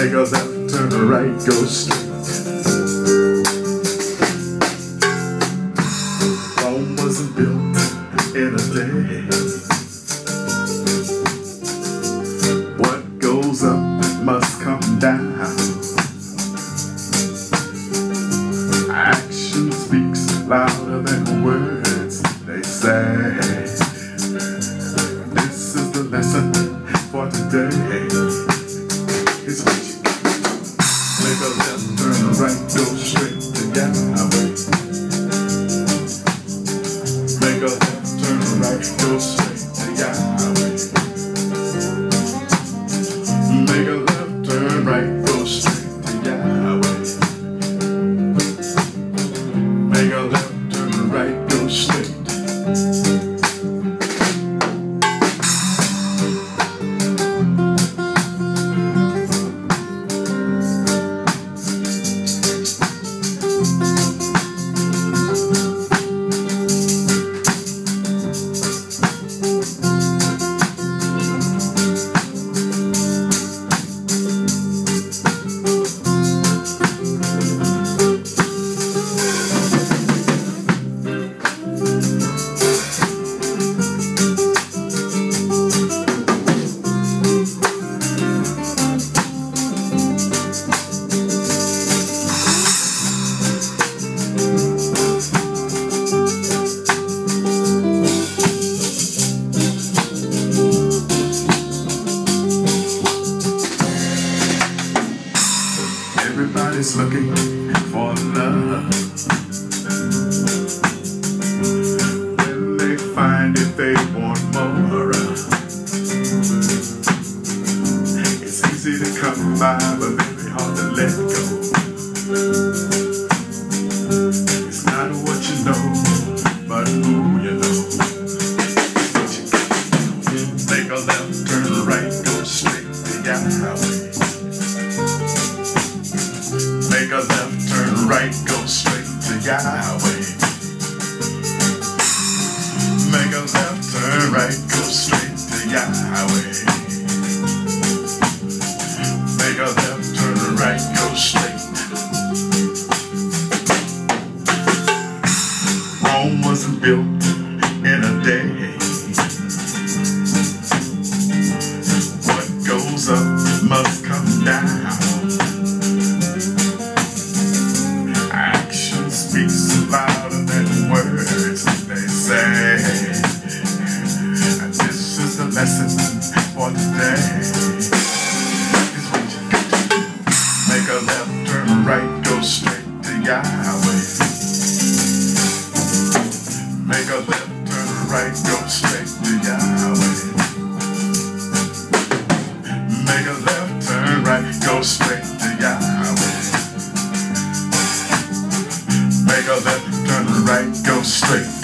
Make a left, turn right, go straight. Rome wasn't built in a day. What goes up must come down. Action speaks louder than words, they say. This is the lesson right, go straight to Yahweh. Make a left, turn right, go straight to Yahweh. Everybody's looking for love. They find it, they want more. It's easy to come by, but very hard to let go. It's not what you know, but who you know. Make a left, turn right, go straight to Yahweh. Make a left, turn right, go straight to Yahweh. Make a left, turn right, go straight to Yahweh. Make a left, turn right, go straight. Rome wasn't built make a left, turn right, go straight to Yahweh. Make a left, turn right, go straight